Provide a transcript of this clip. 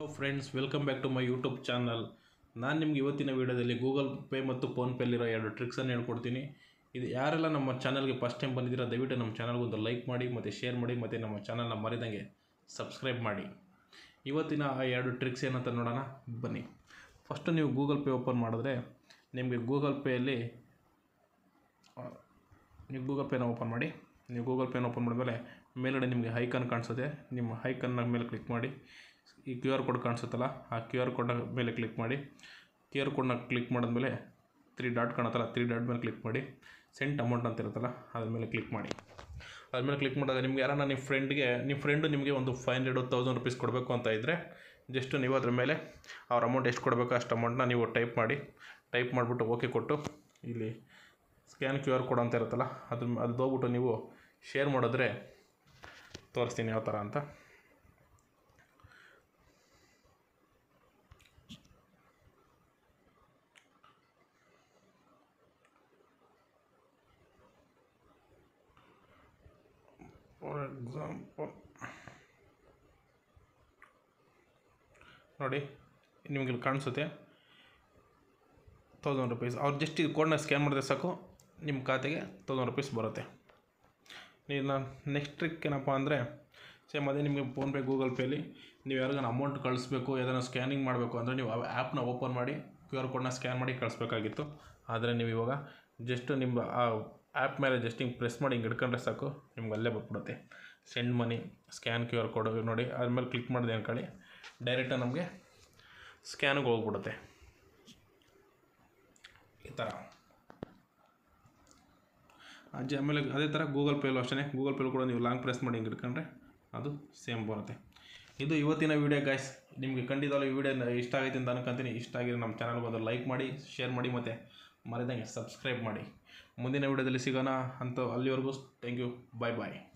Hello friends welcome back to my YouTube channel ನಾನು ನಿಮ್ಗೆ ಇವತ್ತಿನ ವೀಡಿಯೋದಲ್ಲಿ ಗೂಗಲ್ ಪೇ ಮತ್ತು ಫೋನ್ಪೇಲಿರೋ ಎರಡು ಟ್ರಿಕ್ಸನ್ನು ಹೇಳ್ಕೊಡ್ತೀನಿ. ಇದು ಯಾರೆಲ್ಲ ನಮ್ಮ ಚಾನಲ್ಗೆ ಫಸ್ಟ್ ಟೈಮ್ ಬಂದಿದ್ದೀರಾ, ದಯವಿಟ್ಟು ನಮ್ಮ ಚಾನಲ್ಗೊಂದು ಲೈಕ್ ಮಾಡಿ, ಮತ್ತು ಶೇರ್ ಮಾಡಿ, ಮತ್ತು ನಮ್ಮ ಚಾನಲ್ನ ಮರಿದಂಗೆ ಸಬ್ಸ್ಕ್ರೈಬ್ ಮಾಡಿ. ಇವತ್ತಿನ ಆ ಎರಡು ಟ್ರಿಕ್ಸ್ ಏನಂತ ನೋಡೋಣ, ಬನ್ನಿ. ಫಸ್ಟು ನೀವು ಗೂಗಲ್ ಪೇ ಓಪನ್ ಮಾಡಿದ್ರೆ, ನಿಮಗೆ ಗೂಗಲ್ ಪೇಯಲ್ಲಿ ನೀವು ಗೂಗಲ್ ಪೇನ ಓಪನ್ ಮಾಡಿ. ನೀವು ಗೂಗಲ್ ಪೇನ ಓಪನ್ ಮಾಡಿದ್ಮೇಲೆ ಮೇಲ್ಗಡೆ ನಿಮಗೆ ಹೈಕನ್ ಕಾಣಿಸುತ್ತೆ. ನಿಮ್ಮ ಹೈಕನ್ನ ಮೇಲೆ ಕ್ಲಿಕ್ ಮಾಡಿ. ಈ ಕ್ಯೂ ಆರ್ ಕೋಡ್ ಕಾಣಿಸುತ್ತಲ್ಲ, ಆ ಕ್ಯೂ ಆರ್ ಕೋಡ್ನ ಮೇಲೆ ಕ್ಲಿಕ್ ಮಾಡಿ. ಕ್ಯೂ ಆರ್ ಕೋಡ್ನ ಕ್ಲಿಕ್ ಮಾಡಿದ್ಮೇಲೆ ತ್ರೀ ಡಾಟ್ ಕಾಣುತ್ತಲ್ಲ ತ್ರೀ ಡಾಟ್ ಮೇಲೆ ಕ್ಲಿಕ್ ಮಾಡಿ. ಸೆಂಟ್ ಅಮೌಂಟ್ ಅಂತ ಇರುತ್ತಲ್ಲ, ಅದ್ರ ಮೇಲೆ ಕ್ಲಿಕ್ ಮಾಡಿ. ಅದ್ಮೇಲೆ ಕ್ಲಿಕ್ ಮಾಡಿದಾಗ ನಿಮ್ಗೆ ಯಾರನ್ನ ನಿಮ್ಮ ಫ್ರೆಂಡ್ಗೆ ನಿಮ್ಮ ಫ್ರೆಂಡು ನಿಮಗೆ ಒಂದು ಫೈವ್ ಹಂಡ್ರೆಡ್ ತೌಸಂಡ್ ರುಪೀಸ್ ಕೊಡಬೇಕು ಅಂತ ಇದ್ದರೆ ಜಸ್ಟ್ ನೀವು ಅದ್ರ ಮೇಲೆ ಅವ್ರ ಅಮೌಂಟ್ ಎಷ್ಟು ಕೊಡಬೇಕು ಅಷ್ಟು ಅಮೌಂಟ್ನ ನೀವು ಟೈಪ್ ಮಾಡಿ. ಟೈಪ್ ಮಾಡಿಬಿಟ್ಟು ಓಕೆ ಕೊಟ್ಟು ಇಲ್ಲಿ ಸ್ಕ್ಯಾನ್ ಕ್ಯೂ ಆರ್ ಕೋಡ್ ಅಂತ ಇರುತ್ತಲ್ಲ, ಅದ್ರ ಅದು ಹೋಗ್ಬಿಟ್ಟು ನೀವು ಶೇರ್ ಮಾಡಿದ್ರೆ ತೋರಿಸ್ತೀನಿ ಯಾವ ಥರ ಅಂತ. ಫಾರ್ ಎಕ್ಸಾಂಪಲ್ ನೋಡಿ ನಿಮಗೆ ಇಲ್ಲಿ ಕಾಣಿಸುತ್ತೆ? ತೌಸಂಡ್ ರುಪೀಸ್ ಅವ್ರು ಜಸ್ಟ್ ಇದು ಕೋಡ್ನ ಸ್ಕ್ಯಾನ್ ಮಾಡಿದ್ರೆ ಸಾಕು, ನಿಮ್ಮ ಖಾತೆಗೆ ತೌಸಂಡ್ ರುಪೀಸ್ ಬರುತ್ತೆ. ನೀವು ನಾನು ನೆಕ್ಸ್ಟ್ ಟ್ರಿಕ್ ಏನಪ್ಪ ಅಂದರೆ ಸೇಮ್ ಅದೇ ನಿಮಗೆ ಫೋನ್ಪೇ ಗೂಗಲ್ ಪೇಲಿ ನೀವು ಯಾರಿಗಾನ ಅಮೌಂಟ್ ಕಳಿಸ್ಬೇಕು, ಯಾವ್ದಾನ ಸ್ಕ್ಯಾನಿಂಗ್ ಮಾಡಬೇಕು ಅಂದರೆ ನೀವು ಆ್ಯಪ್ನ ಓಪನ್ ಮಾಡಿ ಕ್ಯೂ ಆರ್ ಕೋಡ್ನ ಸ್ಕ್ಯಾನ್ ಮಾಡಿ ಕಳಿಸ್ಬೇಕಾಗಿತ್ತು. ಆದರೆ ನೀವು ಇವಾಗ ಜಸ್ಟ್ ನಿಮ್ಮ ಆ ಆ್ಯಪ್ ಮೇಲೆ ಜಸ್ಟ್ ಹಿಂಗೆ ಪ್ರೆಸ್ ಮಾಡಿ ಹಿಂಗೆ ಹಿಡ್ಕೊಂಡ್ರೆ ಸಾಕು, ನಿಮ್ಗೆ ಅಲ್ಲೇ ಬಂದ್ಬಿಡುತ್ತೆ. Send money scan Q R code ನೋಡಿ ಅದ್ಮೇಲೆ ಕ್ಲಿಕ್ ಮಾಡಿದೆ ಅಂದ್ಕೊಳ್ಳಿ ಡೈರೆಕ್ಟಾಗಿ ನಮಗೆ ಸ್ಕ್ಯಾನಿಗೆ ಹೋಗ್ಬಿಡುತ್ತೆ. ಈ ಥರ ಅಜ್ಜಿ ಆಮೇಲೆ ಅದೇ ಥರ ಗೂಗಲ್ ಪೇಲು ಅಷ್ಟೇ ಗೂಗಲ್ ಪೇಲೂ ಕೂಡ ನೀವು ಲಾಂಗ್ ಪ್ರೆಸ್ ಮಾಡಿ ಹಿಂಗೆ ಹಿಡ್ಕೊಂಡ್ರೆ ಅದು ಸೇಮ್ ಬರುತ್ತೆ. ಇದು ಇವತ್ತಿನ ವೀಡಿಯೋ ಗಾಯ್ಸ್ ನಿಮಗೆ ಖಂಡಿತವಾಗ್ಲೂ ಈ ವಿಡಿಯೋ ಇಷ್ಟ ಆಗೈತೆ ಅಂತ ಅನ್ಕೊಂತೀನಿ. ಇಷ್ಟ ಆಗಿರೋ ನಮ್ಮ ಚಾನಲ್ಗೆ ಒಂದು ಲೈಕ್ ಮಾಡಿ ಶೇರ್ ಮಾಡಿ ಮತ್ತು ಮರೆದಂಗೆ ಸಬ್ಸ್ಕ್ರೈಬ್ ಮಾಡಿ. ಮುಂದಿನ ವಿಡಿಯೋದಲ್ಲಿ ಸಿಗೋಣ. ಅಂತ ಅಲ್ಲಿವರೆಗೂ ಥ್ಯಾಂಕ್ ಯು ಬಾಯ್ ಬಾಯ್